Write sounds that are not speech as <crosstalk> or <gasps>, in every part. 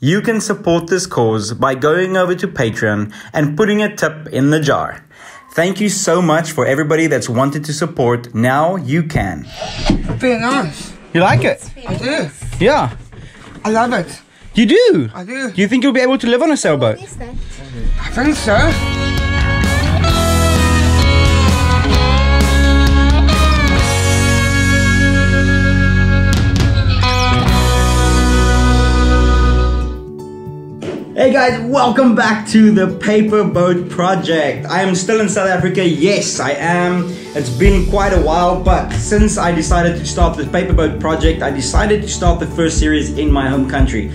You can support this cause by going over to Patreon and putting a tip in the jar. Thank you so much for everybody that's wanted to support. Now you can. Very nice. You like it? I do. Yeah. I love it. You do? I do. Do you think you'll be able to live on a sailboat? I think so. Hey guys, welcome back to the Paper Boat Project. I am still in South Africa. Yes, I am. It's been quite a while, but since I decided to start the Paper Boat Project, I decided to start the first series in my home country.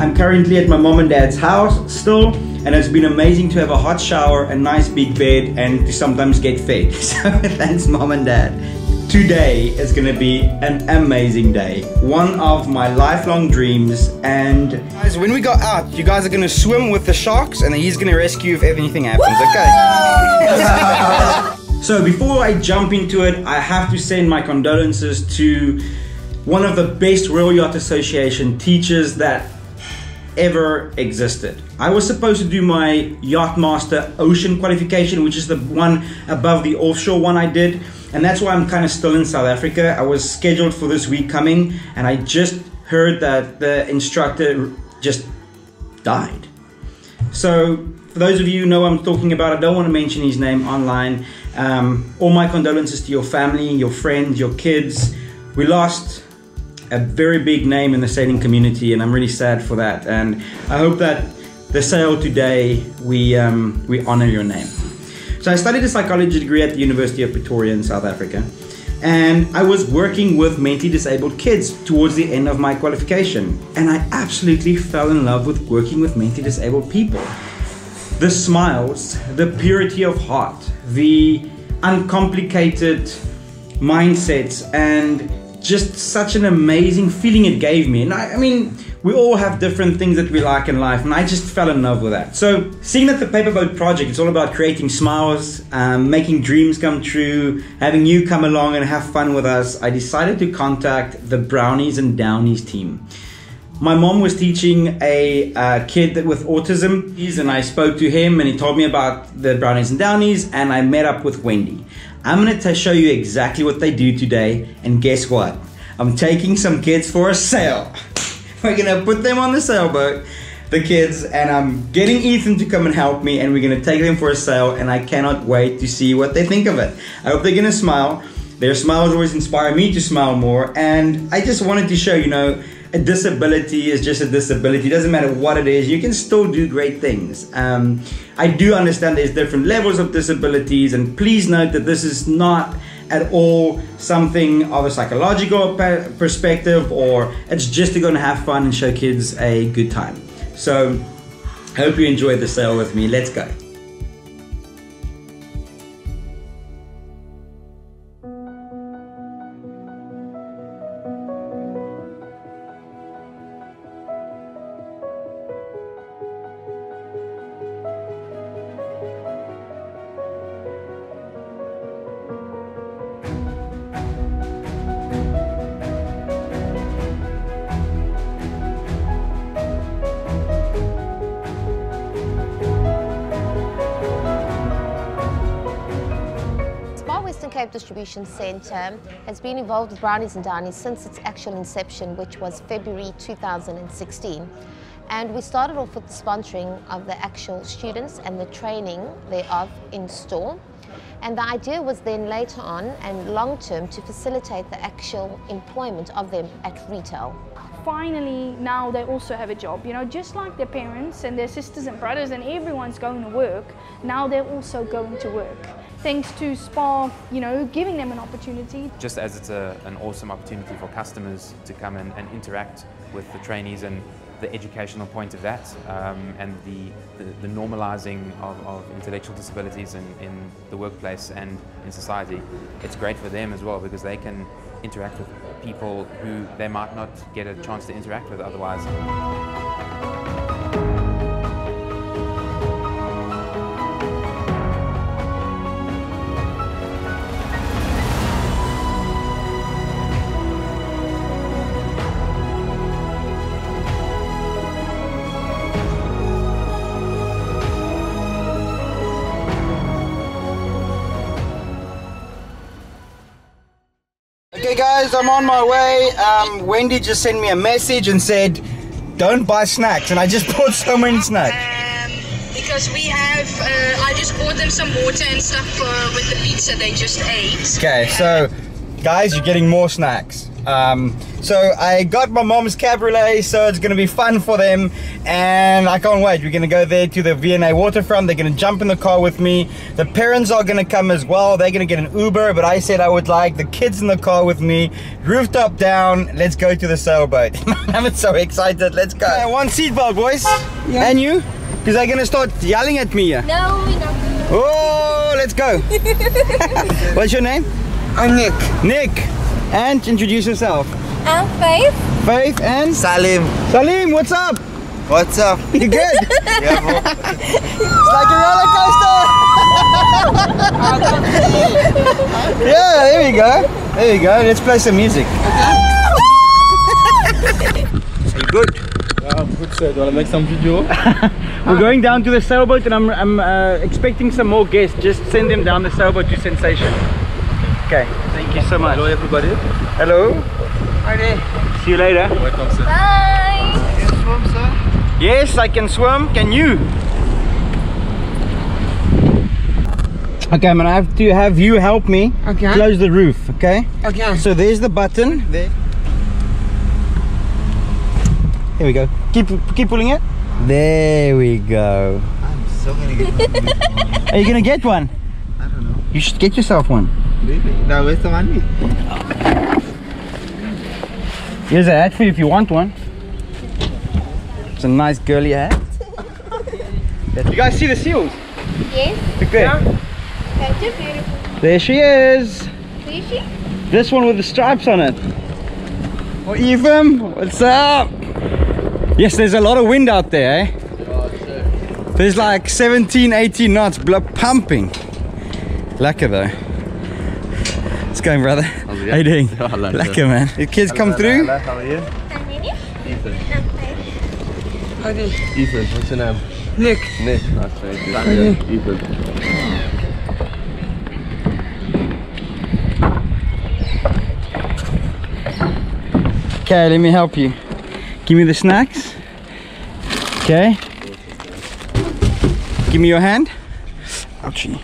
I'm currently at my mom and dad's house still, and it's been amazing to have a hot shower, a nice big bed, and to sometimes get fed. <laughs> So thanks, mom and dad. Today is gonna be an amazing day. One of my lifelong dreams. And guys, when we go out, you guys are gonna swim with the sharks, and he's gonna rescue if anything happens. Okay. <laughs> so before I jump into it, I have to send my condolences to one of the best Royal Yacht Association teachers that ever existed. I was supposed to do my Yachtmaster Ocean qualification, which is the one above the offshore one I did, and that's why I'm kind of still in South Africa. I was scheduled for this week coming, and I just heard that the instructor just died. So, for those of you who know I'm talking about, I don't want to mention his name online. Um, all my condolences to your family, your friends, your kids. We lost a very big name in the sailing community, and I'm really sad for that. And I hope that the sail today we um, we honor your name. So I studied a psychology degree at the University of Pretoria in South Africa, and I was working with mentally disabled kids towards the end of my qualification, and I absolutely fell in love with working with mentally disabled people. The smiles, the purity of heart, the uncomplicated mindsets, and just such an amazing feeling it gave me. And I, I, mean, we all have different things that we like in life, and I just fell in love with that. So, seeing that the Paperboat Project is all about creating smiles, um, making dreams come true, having you come along and have fun with us, I decided to contact the Brownies and Downies team. My mom was teaching a uh, kid with autism, and I spoke to him, and he told me about the Brownies and Downies, and I met up with Wendy. I'm going to show you exactly what they do today, and guess what? I'm taking some kids for a sail. <laughs> We're to put them on the sailboat, the kids, and I'm getting Ethan to come and help me, and we're to take them for a sail, and I cannot wait to see what they think of it. I hope they're to smile. Their smiles always inspire me to smile more, and I just wanted to show, you know, a disability is just a disability. It doesn't matter what it is, you can still do great things. Um, I do understand there's different levels of disabilities, and please note that this is not at all something of a psychological perspective, or it's just to have fun and show kids a good time. So, hope you enjoyed the sail with me. Let's go. Distribution Centre has been involved with Brownies and Downies since its actual inception, which was February 2016. And we started off with the sponsoring of the actual students and the training thereof in store. And the idea was then later on and long term to facilitate the actual employment of them at retail. Finally, now they also have a job. You know, just like their parents and their sisters and brothers and everyone's going to work, now they're also going to work thanks to SPAR, you know, giving them an opportunity. Just as it's a, an awesome opportunity for customers to come in and interact with the trainees and the educational point of that um, and the, the, the normalizing of, of, intellectual disabilities in, in the workplace and in society. It's great for them as well because they can interact with people who they might not get a chance to interact with otherwise. Guys, I'm on my way. Um, Wendy just sent me a message and said, "Don't buy snacks," and I just <laughs> bought so many snacks. Um, because we have, uh, I just bought them some water and stuff uh, with the pizza they just ate. Okay, so guys, you're getting more snacks. Um, so I got my mom's cabriolet, so it's gonna be fun for them, and I can't wait. We're gonna go there to the V&A waterfront. They're gonna jump in the car with me. The parents are gonna come as well. They're gonna get an Uber, but I said I would like the kids in the car with me. Rooftop down. Let's go to the sailboat. <laughs> I'm so excited. Let's go. Uh, one seatbelt, boys. And you? Because they're gonna start yelling at me. No, we're not. Oh, let's go. <laughs> What's your name? I'm Nick. Nick. And introduce yourself. I'm Faith. Faith and Salim, Salim, what's up? what's up? You good? <laughs> yeah, bro. It's like a roller coaster. <laughs> yeah, there we go. There we go. Let's play some music. you good? Good sir, do you want to make some video? <laughs> We're going down to the sailboat and I'm, I'm uh, expecting some more guests. Just send them down the sailboat to Sensation. Okay, thank you so much. Hello everybody. Hello. Hi. See you later. Welcome sir. Bye. Yes, I can swim. Can you? Okay, I'm gonna have to have you help me Okay. close the roof, okay? Okay. So there's the button. There. Here we go. Keep keep pulling it. There we go. I'm so gonna get one. <laughs> Are you gonna get one? I don't know. You should get yourself one. Really? Now where's the money? Here's a hat for you if you want one. It's a nice girly hat. you guys see the seals? Yes. Look there. Thank you, beautiful. There she is. Fishy. This one with the stripes on it. Oh, Ethan, what's up? Yes, there's a lot of wind out there, eh? There's like 17, 18 knots, blo- pumping. Lekker though. It's going, brother? How you doing? <laughs> Lekker, man. The kids come through? How are you? And Nini? Ethan. Hi there. Ethan, what's your name? Nick. Nick. Nice to meet you. Ethan. Okay, let me help you. Give me the snacks. Okay. Give me your hand. Ouchie.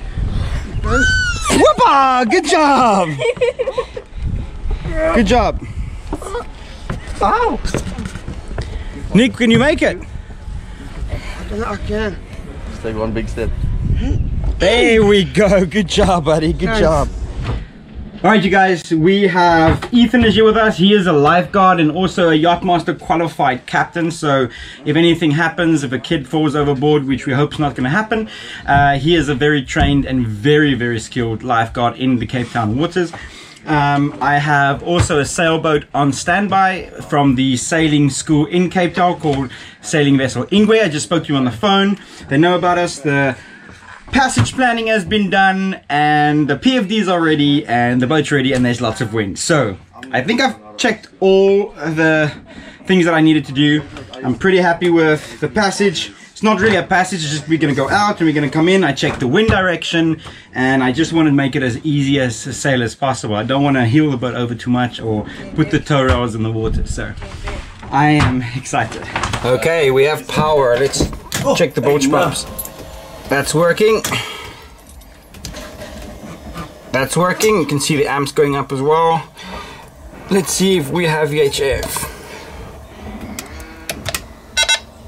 Whoopa! Good job! <laughs> Good job. Ow. Nick, can you make it? I can. Just take one big step. There we go. Good job, buddy. Good Nice. job. All right, you guys. We have Ethan is here with us. He is a lifeguard and also a Yachtmaster qualified captain. So, if anything happens, if a kid falls overboard, which we hope is not going to happen, uh, he is a very trained and very, very skilled lifeguard in the Cape Town waters. Um, I have also a sailboat on standby from the sailing school in Cape Town called Sailing Vessel Ingwe. I just spoke to him on the phone. They know about us. The passage planning has been done and the PFDs are ready and the boat's ready and there's lots of wind. So I think I've checked all the things that I needed to do. I'm pretty happy with the passage. Not really a passage, it's just we're gonna go out and we're gonna come in. I checked the wind direction and I just want to make it as easy as a sail as possible. I don't want to heel the boat over too much or put the toe rails in the water. So I am excited. Okay, we have power. Let's oh, check the bilge pumps. That's working. That's working. You can see the amps going up as well. Let's see if we have VHF.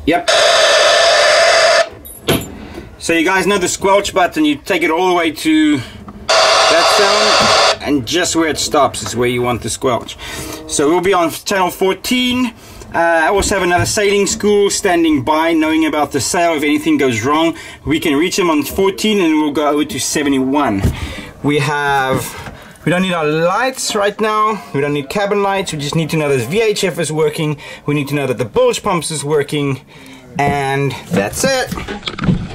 Yep. So you guys know the squelch button, you take it all the way to that sound and just where it stops is where you want the squelch. So we'll be on channel 14. Uh, I also have another sailing school standing by, knowing about the sail. If anything goes wrong, we can reach them on 14 and we'll go over to 71. We have, we don't need our lights right now. We don't need cabin lights. We just need to know that VHF is working. We need to know that the bilge pumps is working. And that's it.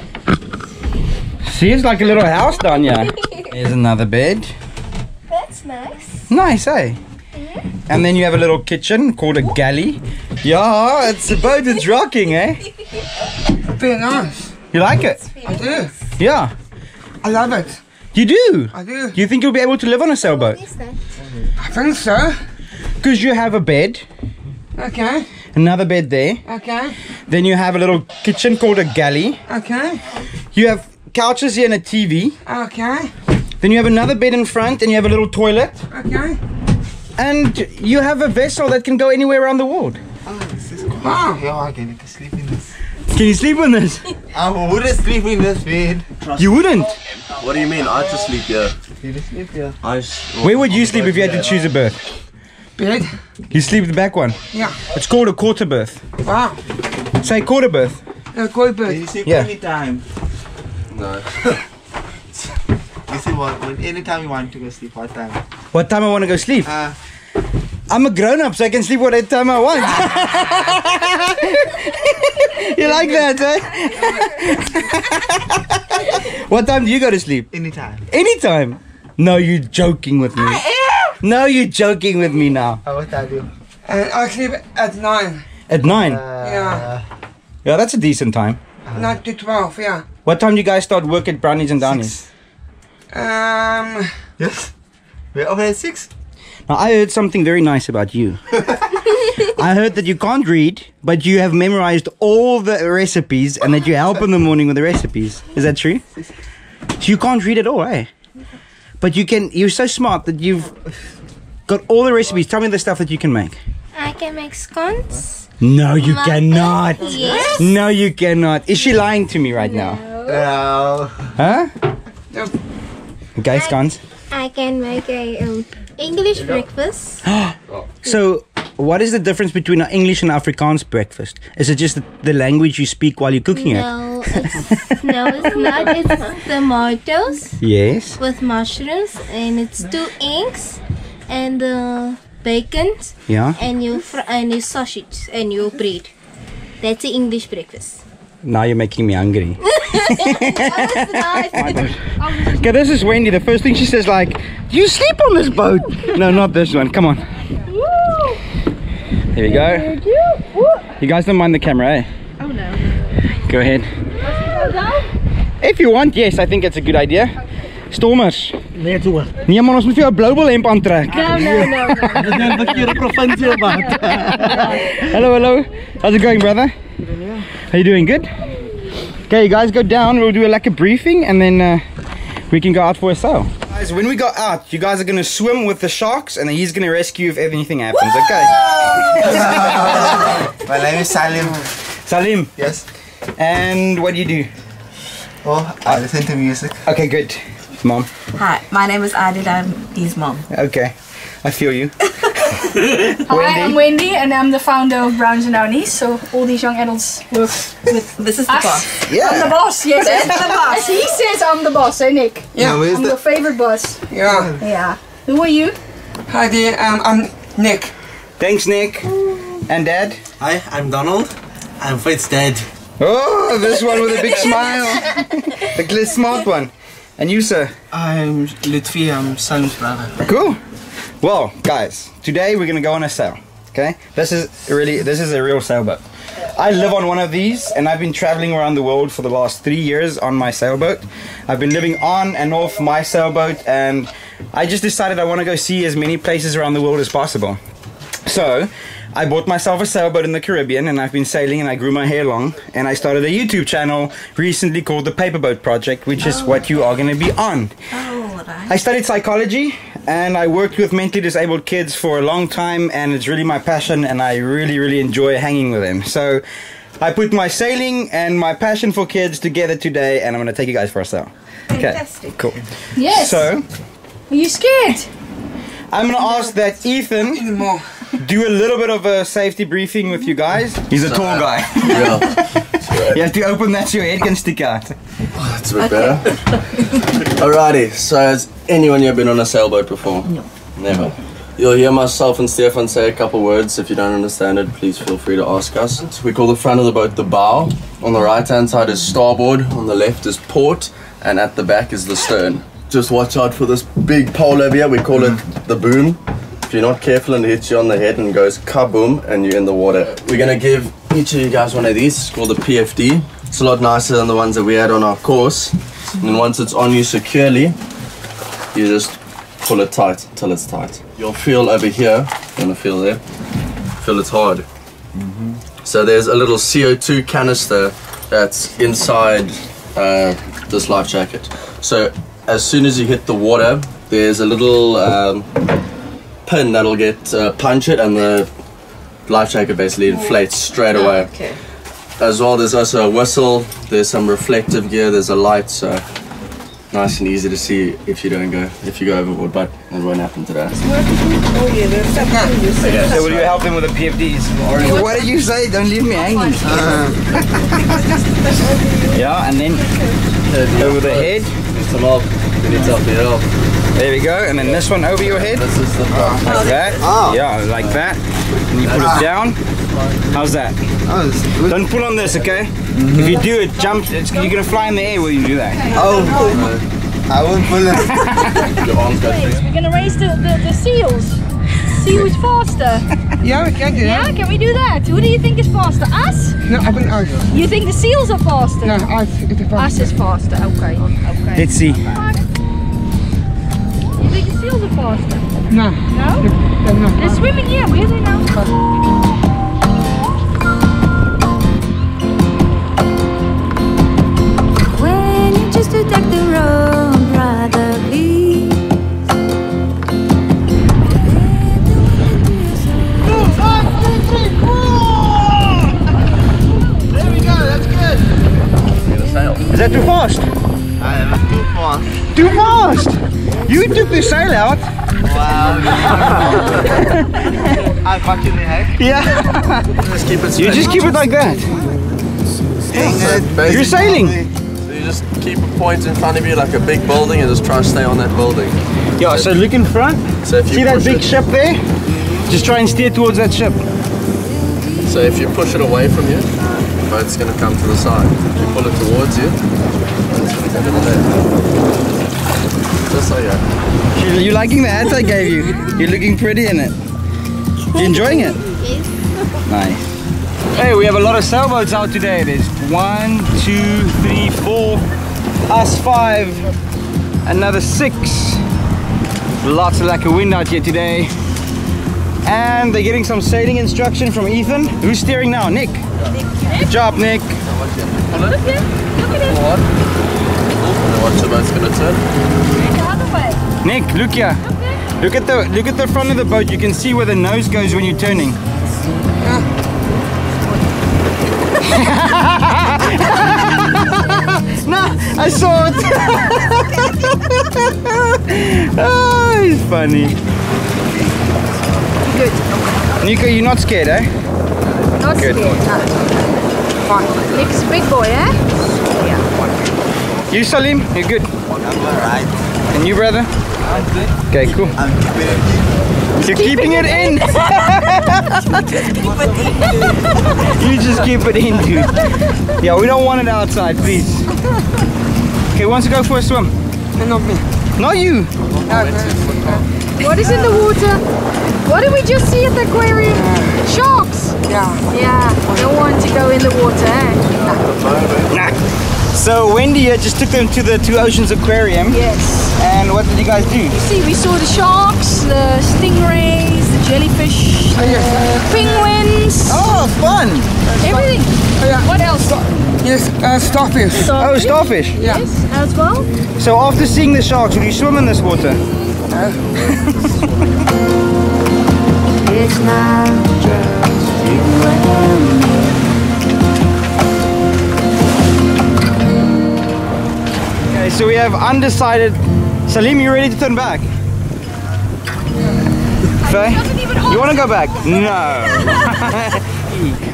See, it's like a little house down here. <laughs> Here's another bed. That's nice. Nice, eh? And then you have a little kitchen called a galley. Yeah, it's a boat that's rocking, eh? <laughs> Very nice. You like it? I do. Yeah. I love it. You do? I do. Do you think you'll be able to live on a sailboat? What is that? I think so. Because you have a bed, Okay, another bed there. okay, Then you have a little kitchen called a galley. okay, You have couches here and a TV. okay, Then you have another bed in front and you have a little toilet. okay. And you have a vessel that can go anywhere around the world. Oh, wow. Yeah, I can sleep in this. Can you sleep in this? <laughs> I wouldn't sleep in this bed. You wouldn't. What do you mean? I just sleep here. You just sleep here. I s- Where would you sleep if you had to choose a berth? Bed. You sleep the back one. Yeah. It's called a quarter berth. Wow. Say quarter berth. A good bed. You sleep Yeah. anytime. No. <laughs> You see what? When anytime you want to go sleep, what time? What time I want to go sleep? Uh, I'm a grown up, so I can sleep whatever time I want. <laughs> you like that, eh? <laughs> what time do you go to sleep? anytime. Anytime. No, you're joking with me. No, you're joking with me now. Uh, what time do you? And I sleep at 9. At nine. Yeah. Yeah, that's a decent time. 9 to 12, yeah. What time do you guys start work at Brownies and Downies? Um, Yes. We're over at six. Now, I heard something very nice about you. <laughs> I heard that you can't read, but you have memorized all the recipes and that you help in the morning with the recipes. Is that true? So you can't read at all, eh? But you can, you're so smart that you've got all the recipes. Tell me the stuff that you can make. I can make scones. No, you cannot. Yes. No, you cannot. Is she lying to me right now? No. Huh? Nope. Okay, scones. I can make a um, English breakfast. <gasps> So, what is the difference between an English and Afrikaans breakfast? Is it just the, the language you speak while you're cooking it? No, it's, no, it's not. It's tomatoes Yes. with mushrooms, and it's two eggs, and uh, bacon, Yeah. and your fr- and your sausage, and your bread. That's the English breakfast. Now you're making me hungry. <laughs> That's nice. <laughs> Okay, this is Wendy. The first thing she says, like, "Do you sleep on this boat?" No, not this one. Come on. Here we go. You guys don't mind the camera, eh? Oh no. Go ahead. If you want, yes, I think it's a good idea. Stormers. Nee, toe. Nee man, ons moet vir jou 'n blou bil hemp aantrek. No, no, no, no. <laughs> Dit is 'n verkeerde provinsie, man. Hello, hello. How's it going, brother? Are you doing good? Okay, you guys go down. We'll do a, like a briefing, and then uh, we can go out for a sail. Guys, when we go out, you guys are gonna swim with the sharks, and then he's gonna rescue if anything happens. Okay. <laughs> My name is Salim. Salim. Yes. And what do you do? Oh, I listen to music. Okay, good. Mom. Hi, my name is Adid. I'm his mom. Okay. I feel you. <laughs> <laughs> Hi, I'm Wendy, and I'm the founder of Brownies and Downies. So all these young adults work with This is the us. boss. I'm the Yeah. boss. Yes, I'm the boss. He says I'm the boss. Hey, Nick. yeah. where's I'm the... your favorite boss. Yeah. Yeah. Who are you? Hi there, um, I'm Nick. Thanks, Nick. And Dad. Hi, I'm Donald. I'm Fred's dad. Oh, this one with a big <laughs> smile. The gl- smart one. And you, sir? I'm Lutfi. I'm Salim's brother. Cool. Well, guys, today we're gonna go on a sail. Okay, this is really this is a real sailboat. I live on one of these, and I've been traveling around the world for the last three years on my sailboat. I've been living on and off my sailboat, and I just decided I want to go see as many places around the world as possible. So, I bought myself a sailboat in the Caribbean and I've been sailing and I grew my hair long and I started a YouTube channel recently called the Paperboat Project, which is what you are going to be on. Oh, right. I studied psychology and I worked with mentally disabled kids for a long time and it's really my passion and I really really enjoy hanging with them. So I put my sailing and my passion for kids together today and I'm going to take you guys for a sail. Okay. Fantastic. Cool. Yes. So, Are you scared? I'm going to ask that Ethan do a little bit of a safety briefing with you guys. He's a tall uh, guy. <laughs> Yeah. <laughs> you have to open that so your head can stick out. Oh, that's a bit better. <laughs> Alrighty, so has anyone here been on a sailboat before? No. Never. You'll hear myself and Stefan say a couple words. If you don't understand it, please feel free to ask us. We call the front of the boat the bow. On the right hand side is starboard, on the left is port, and at the back is the stern. Just watch out for this big pole over here. We call it the boom. If you're not careful and it hits you on the head and goes kaboom and you're in the water. We're gonna give each of you guys one of these. It's called the PFD. It's a lot nicer than the ones that we had on our course. And once it's on you securely, you just pull it tight until it's tight. you'll feel over here. You wanna feel there? Feel it's hard. So there's a little CO2 canister that's inside uh, this life jacket. So as soon as you hit the water, there's a little um, pin that'll get uh, punctured and the life jacket basically inflates straight away. Oh, okay. As well, there's also a whistle. There's some reflective gear. There's a light, so nice and easy to see if you don't go if you go overboard. But it won't happen today. Oh yeah, there's something. So will you help him with the PFDs? Or What did you say? Don't leave me hanging. Uh-huh. <laughs> Yeah, and then over the head. Need some help. You need some help. There we go, and then this one over your head. This is the Like that. Oh. Yeah, like that. And you put it down. How's that? Oh, good. Don't pull on this, okay? Mm-hmm. If you do it, jump. It's, you're gonna fly in the air when you do that. Oh, I won't pull it. <laughs> Your arms go free. We're gonna race the, the, the seals. See who's faster. <laughs> Yeah, we can do that. Yeah, that. can we do that? Who do you think is faster? Us? No, I think us. You think the seals are faster? No, us. It's a Us is faster. Okay. Okay. Let's see. You think the seals are? No. No? They're not. They're swimming here. Where are they now? When you choose to take the road, out. Wow. I'll fuck you in the head. Yeah. Just keep it You just keep it like that. So You're sailing. So you just keep a point in front of you like a big building and just try to stay on that building. Yeah, so look in front. So if you See that big it, ship there? Just try and steer towards that ship. So if you push it away from you, the boat's going to come to the side. If you pull it towards you, it's going to go to the left. Just like that. You, you liking the hat I gave you? You're looking pretty in it. You enjoying it? Nice. Hey, we have a lot of sailboats out today. There's one, two, three, four, us five, another six. Lots of lack of wind out here today. And they're getting some sailing instruction from Ethan. Who's steering now? Nick. Nick. Good job, Nick. Pull it. Forward. And watch the boat's going to turn. The other way. Nick, look here. Look at the look at the front of the boat. You can see where the nose goes when you're turning. <laughs> no, I saw it. <laughs> oh, he's funny. Good. Nico, you're not scared, eh? Not Good. scared. No. Fine. Nick's a big boy, eh? Yeah. You, Salim, you're good. I'm alright. And you, brother? I'm good. Okay, cool. I'm keeping You're keeping it in. <laughs> you just keep it in, dude. Yeah, we don't want it outside, please. Okay, who wants to go for a swim? Not me. Not you. What is in the water? What did we just see at the aquarium? Sharks. Yeah. Yeah. Don't want to go in the water, eh? Nah. So Wendy here just took them to the Two Oceans Aquarium. Yes. And what did you guys do? See, we saw the sharks, the stingrays, the jellyfish, the penguins, Oh, fun! everything. Oh, yeah. What else? Yes, uh, starfish. Oh, starfish. Yeah. Yes, as well. So after seeing the sharks, will you swim in this water? <laughs> It's not just you and me. Okay, so we have undecided. Salim, you ready to turn back? Faye? You want to go back? No.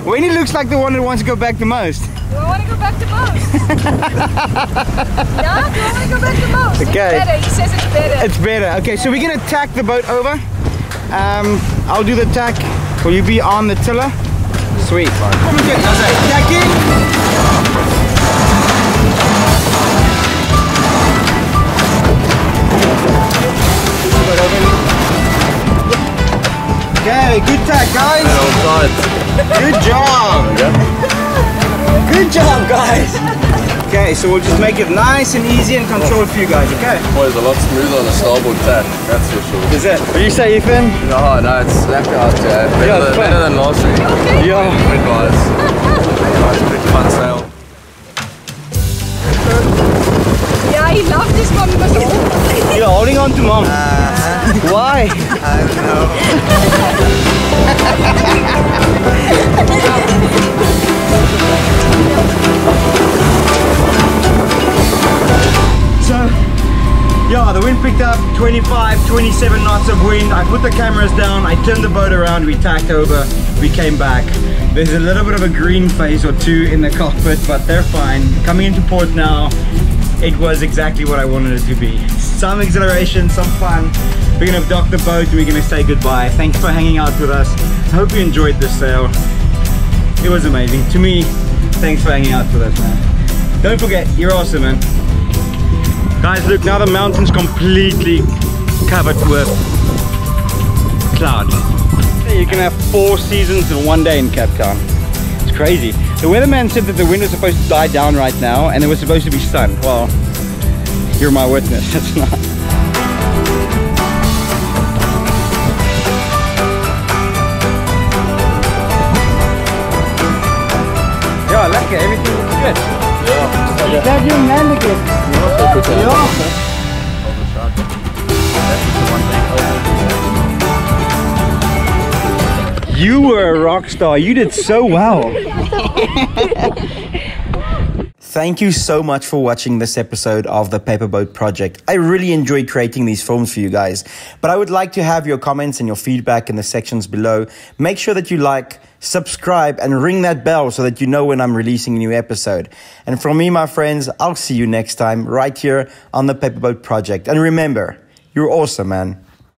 <laughs> Wendy looks like the one that wants to go back the most. Do I want to go back to most? yeah, do I want to go back to most? Okay. It's better. He says it's better. It's better. Okay, so we're gonna tack the boat over. Um, I'll do the tack. Will you be on the tiller? Sweet. Tacking. Okay, good tack, guys. Outside. Good job. Good job, guys. Okay, so we'll just make it nice and easy and controlled for you guys, okay? Boys, a lot smoother on the starboard tack, that's for sure. Is it? What do you say, Ethan? No, no, it's slack out, yeah. Better, Yeah, than, it's better than last week. Yeah. Good guys. Yeah, it's pretty fun sail. Yeah, he loved this one because You're holding on to mom. <laughs> Why? I don't know. So, yeah, the wind picked up 25, 27 knots of wind. I put the cameras down, I turned the boat around, we tacked over, we came back. There's a little bit of a green phase or two in the cockpit, but they're fine. Coming into port now, it was exactly what I wanted it to be. Some exhilaration, some fun. We're gonna dock the boat, we're gonna say goodbye. Thanks for hanging out with us. I hope you enjoyed this sail. It was amazing. To me, thanks for hanging out with us, man. Don't forget, you're awesome, man. Guys, look, now the mountain's completely covered with clouds. You can have four seasons in one day in Cape Town. It's crazy. The weatherman said that the wind was supposed to die down right now and it was supposed to be sun. Well, you're my witness, <laughs> it's not. Yeah, lekker, everything looks good. Yeah. Is that your man again? Ja. You were a rock star. You did so well. Thank you so much for watching this episode of the Paperboat Project. I really enjoyed creating these films for you guys, but I would like to have your comments and your feedback in the sections below. Make sure that you like, subscribe, and ring that bell so that you know when I'm releasing a new episode. And from me, my friends, I'll see you next time right here on the Paperboat Project. And remember, you're awesome, man.